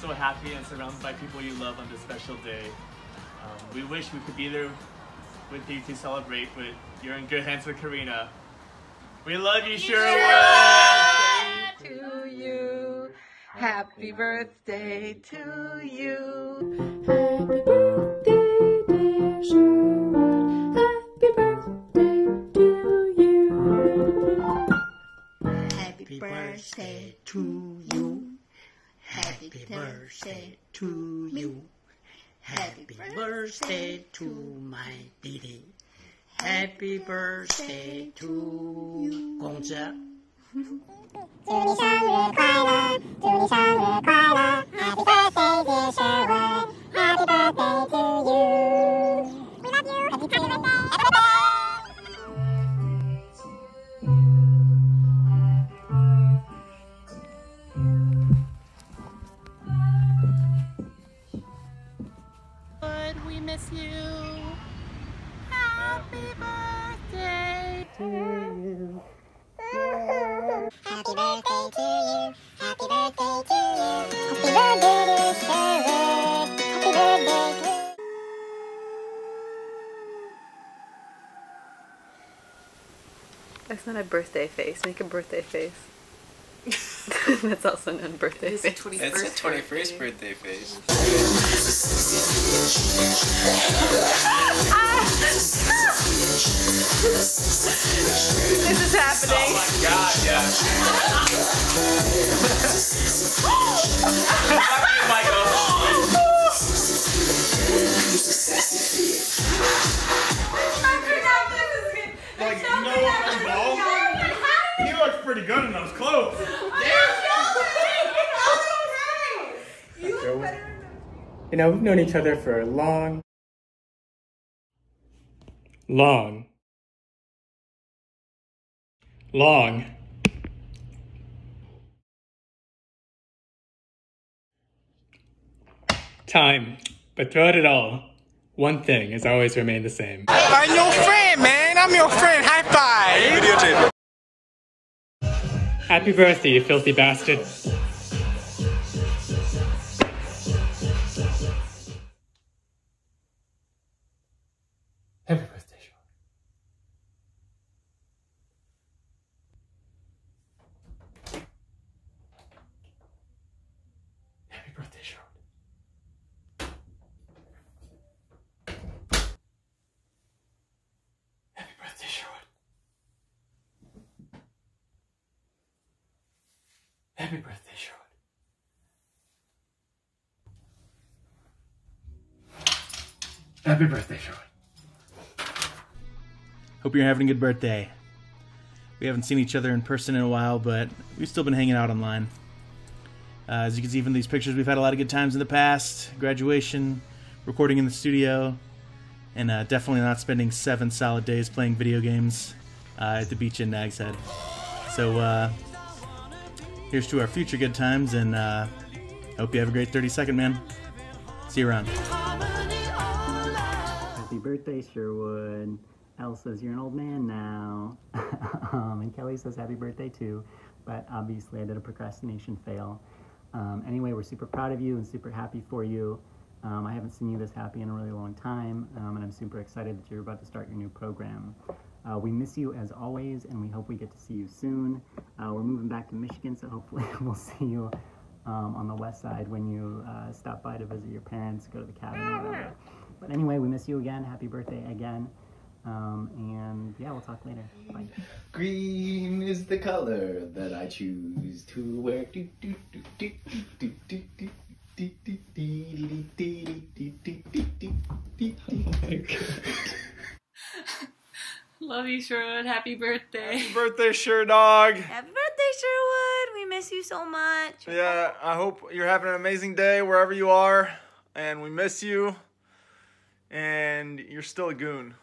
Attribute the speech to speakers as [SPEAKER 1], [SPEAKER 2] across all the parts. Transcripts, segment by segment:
[SPEAKER 1] so happy and surrounded by people you love on this special day. Um, we wish we could be there with you to celebrate, but you're in good hands with Karina. We love you, Sherwood.
[SPEAKER 2] to you. Happy birthday to you.
[SPEAKER 3] Happy birthday, dear Sherwood. Happy birthday to you.
[SPEAKER 4] Happy birthday to you. Happy birthday to you. Happy birthday to my baby. Happy birthday to 公子。
[SPEAKER 5] 祝你生日快乐，祝你生日快乐，Happy birthday dear Sherwood，Happy birthday to you，We love you，Happy birthday，Happy birthday。
[SPEAKER 2] We miss you. Happy birthday to you.
[SPEAKER 5] Happy birthday to you. Happy birthday to you. Happy birthday dear Sherwood. Happy birthday to you.
[SPEAKER 6] That's not a birthday face. Make a birthday face. That's also known birthday face.
[SPEAKER 7] It's a 21st birthday, birthday face.
[SPEAKER 6] this is happening.
[SPEAKER 7] Oh my god, yeah. Michael.
[SPEAKER 1] pretty good in those clothes.
[SPEAKER 8] You know, we've known each other for a long, long, long. Time. But throughout it all, one thing has always remained the same.
[SPEAKER 7] I'm your friend, man. I'm your friend. High five.
[SPEAKER 8] Happy birthday, you filthy bastard. Happy birthday, Sherwood. Happy birthday, Sherwood.
[SPEAKER 9] Hope you're having a good birthday. We haven't seen each other in person in a while, but we've still been hanging out online. Uh, as you can see from these pictures, we've had a lot of good times in the past graduation, recording in the studio, and uh, definitely not spending seven solid days playing video games uh, at the beach in Nags Head. So, uh, here's to our future good times, and uh, hope you have a great 30 second, man. See you around.
[SPEAKER 4] Happy birthday, Sherwood. Elle says you're an old man now. um, and Kelly says happy birthday too. But obviously, I did a procrastination fail. Um, anyway, we're super proud of you and super happy for you. Um, I haven't seen you this happy in a really long time, um, and I'm super excited that you're about to start your new program. Uh, we miss you as always, and we hope we get to see you soon. Uh, we're moving back to Michigan, so hopefully we'll see you um, on the west side when you uh, stop by to visit your parents, go to the cabin, whatever. But anyway, we miss you again. Happy birthday again. Um, and yeah, we'll talk later. Bye.
[SPEAKER 7] Green is the color that I choose to wear. Do, do, do, do, do, do,
[SPEAKER 6] Love you, Sherwood. Happy birthday.
[SPEAKER 1] Happy birthday, sure dog.
[SPEAKER 2] Happy birthday, Sherwood. We
[SPEAKER 10] miss you so much.
[SPEAKER 11] Yeah, I hope you're having an amazing day wherever you are, and we miss you. And you're still a goon.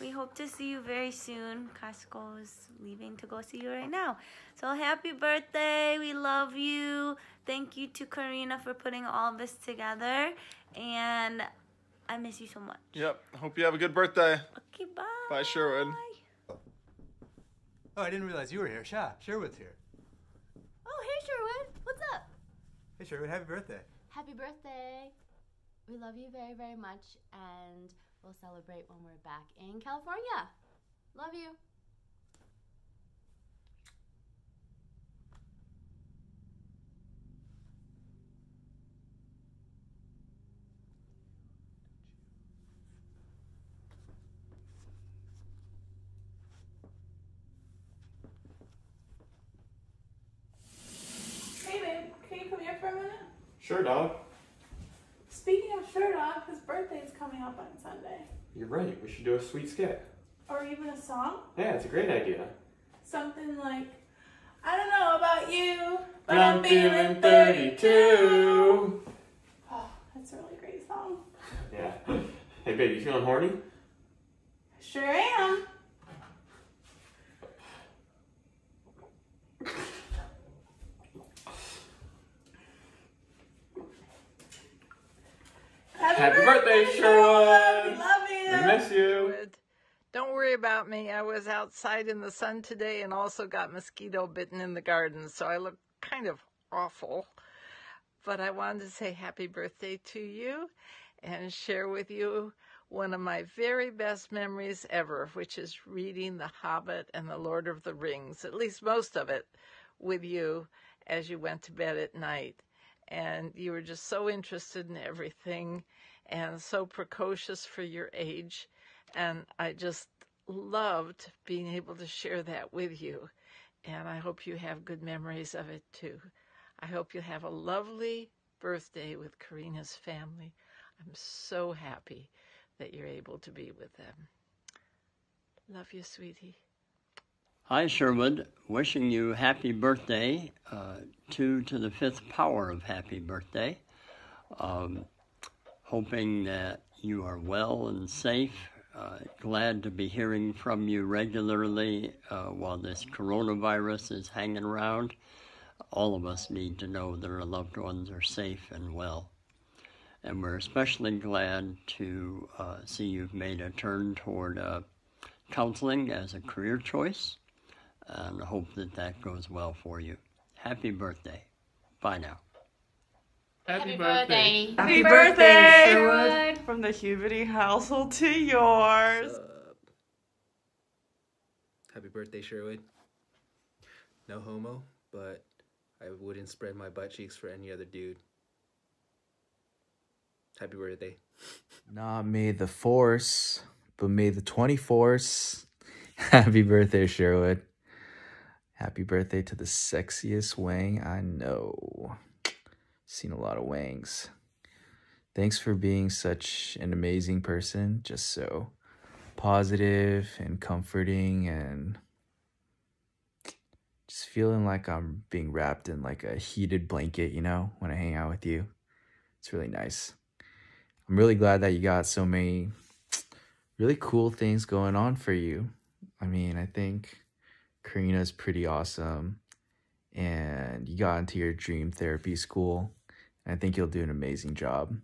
[SPEAKER 10] We hope to see you very soon. Casco is leaving to go see you right now. So happy birthday. We love you. Thank you to Karina for putting all this together. And I miss you so much.
[SPEAKER 11] Yep. Hope you have a good birthday.
[SPEAKER 10] Okay, bye.
[SPEAKER 11] Bye, Sherwood.
[SPEAKER 12] Oh, I didn't realize you were here. Sha, Sherwood's here.
[SPEAKER 13] Oh, hey Sherwood. What's up?
[SPEAKER 12] Hey, Sherwood, happy birthday.
[SPEAKER 13] Happy birthday. We love you very, very much, and we'll celebrate when we're back in California. Love you.
[SPEAKER 14] Hey babe, can you come here for a minute?
[SPEAKER 15] Sure, dog.
[SPEAKER 14] Speaking of Sure Dog, his birthday's coming up on Sunday.
[SPEAKER 15] You're right. We should do a sweet skit.
[SPEAKER 14] Or even a song.
[SPEAKER 15] Yeah, it's a great idea.
[SPEAKER 14] Something like, I don't know about you, but, I'm,
[SPEAKER 15] I'm
[SPEAKER 14] feeling
[SPEAKER 15] feeling
[SPEAKER 14] 32.
[SPEAKER 15] 32.
[SPEAKER 14] Oh, that's a really great song.
[SPEAKER 15] Yeah. Hey, babe, you feeling horny?
[SPEAKER 14] Sure am.
[SPEAKER 15] Happy birthday, Sherwood!
[SPEAKER 14] We love you.
[SPEAKER 15] We miss you.
[SPEAKER 2] Don't worry about me. I was outside in the sun today and also got mosquito bitten in the garden, so I look kind of awful. But I wanted to say happy birthday to you and share with you one of my very best memories ever, which is reading The Hobbit and The Lord of the Rings, at least most of it, with you as you went to bed at night. And you were just so interested in everything and so precocious for your age. And I just loved being able to share that with you. And I hope you have good memories of it too. I hope you have a lovely birthday with Karina's family. I'm so happy that you're able to be with them. Love you, sweetie.
[SPEAKER 16] Hi, Sherwood. Wishing you happy birthday, uh, two to the fifth power of happy birthday. Um, hoping that you are well and safe. Uh, glad to be hearing from you regularly uh, while this coronavirus is hanging around. All of us need to know that our loved ones are safe and well. And we're especially glad to uh, see you've made a turn toward uh, counseling as a career choice and hope that that goes well for you. Happy birthday. Bye now.
[SPEAKER 15] Happy,
[SPEAKER 13] birthday.
[SPEAKER 2] Happy
[SPEAKER 13] birthday,
[SPEAKER 2] Sherwood. From the Huberty household to yours.
[SPEAKER 12] Happy birthday, Sherwood. No homo, but I wouldn't spread my butt cheeks for any other dude. Happy birthday.
[SPEAKER 17] Not may the force, but may the 24th. Happy birthday, Sherwood. Happy birthday to the sexiest Wang I know. Seen a lot of Wangs. Thanks for being such an amazing person. Just so positive and comforting and just feeling like I'm being wrapped in like a heated blanket, you know, when I hang out with you. It's really nice. I'm really glad that you got so many really cool things going on for you. I mean, I think Karina's pretty awesome and you got into your dream therapy school. And I think you'll do an amazing job.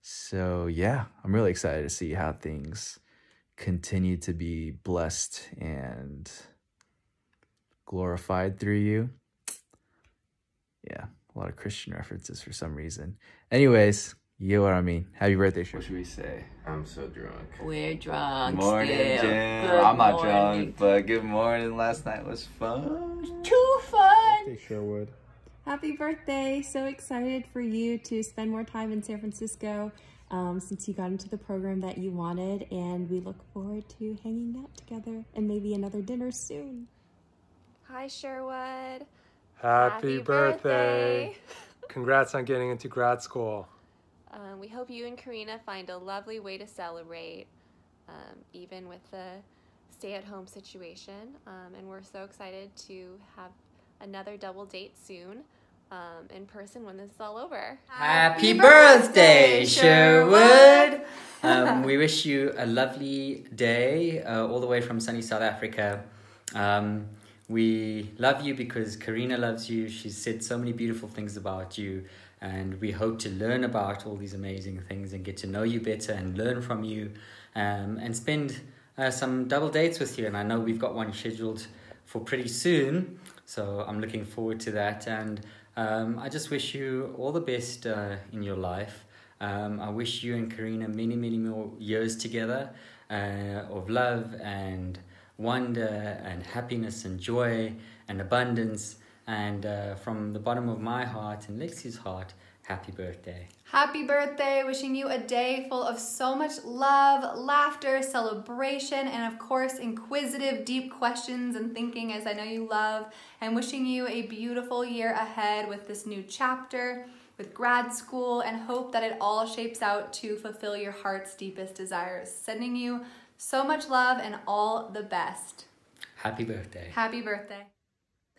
[SPEAKER 17] So, yeah, I'm really excited to see how things continue to be blessed and glorified through you. Yeah, a lot of Christian references for some reason. Anyways, you get what I mean. Happy birthday, What
[SPEAKER 15] should we say? I'm so drunk.
[SPEAKER 6] We're drunk.
[SPEAKER 15] Morning,
[SPEAKER 6] still.
[SPEAKER 15] Jen.
[SPEAKER 6] Good
[SPEAKER 15] I'm not
[SPEAKER 6] morning.
[SPEAKER 15] drunk, but good morning. Last night was fun.
[SPEAKER 6] Too fun.
[SPEAKER 15] Sherwood.
[SPEAKER 3] Happy birthday! So excited for you to spend more time in San Francisco um, since you got into the program that you wanted, and we look forward to hanging out together and maybe another dinner soon.
[SPEAKER 18] Hi, Sherwood.
[SPEAKER 19] Happy,
[SPEAKER 18] Happy
[SPEAKER 19] birthday.
[SPEAKER 18] birthday.
[SPEAKER 19] Congrats on getting into grad school.
[SPEAKER 18] Um, we hope you and Karina find a lovely way to celebrate, um, even with the stay at home situation. Um, and we're so excited to have another double date soon um, in person when this is all over.
[SPEAKER 20] Happy birthday, Sherwood! Um, we wish you a lovely day uh, all the way from sunny South Africa. Um, we love you because Karina loves you. She's said so many beautiful things about you, and we hope to learn about all these amazing things and get to know you better and learn from you um, and spend uh, some double dates with you. And I know we've got one scheduled for pretty soon, so I'm looking forward to that. And um, I just wish you all the best uh, in your life. Um, I wish you and Karina many, many more years together uh, of love and wonder and happiness and joy and abundance. And uh, from the bottom of my heart and Lexi's heart, happy birthday.
[SPEAKER 2] Happy birthday. Wishing you a day full of so much love, laughter, celebration, and of course, inquisitive, deep questions and thinking as I know you love. And wishing you a beautiful year ahead with this new chapter, with grad school, and hope that it all shapes out to fulfill your heart's deepest desires. Sending you so much love and all the best.
[SPEAKER 20] Happy birthday.
[SPEAKER 2] Happy birthday.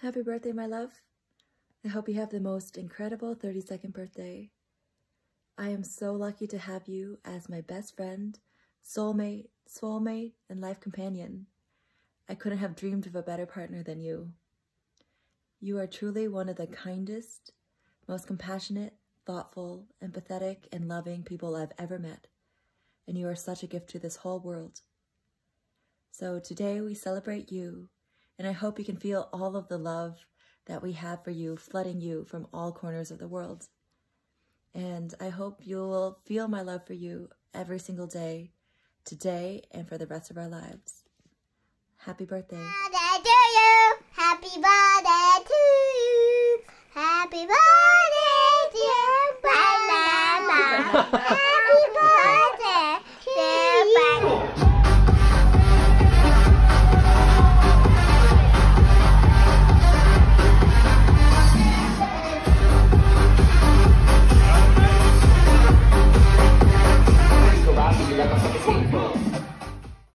[SPEAKER 21] Happy birthday, my love. I hope you have the most incredible 32nd birthday. I am so lucky to have you as my best friend, soulmate, soulmate, and life companion. I couldn't have dreamed of a better partner than you. You are truly one of the kindest, most compassionate, thoughtful, empathetic, and loving people I've ever met, and you are such a gift to this whole world. So today we celebrate you, and I hope you can feel all of the love that we have for you flooding you from all corners of the world. And I hope you will feel my love for you every single day, today and for the rest of our lives. Happy birthday.